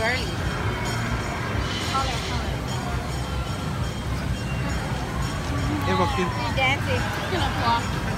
girly. Color, color. It was cute. Dancing.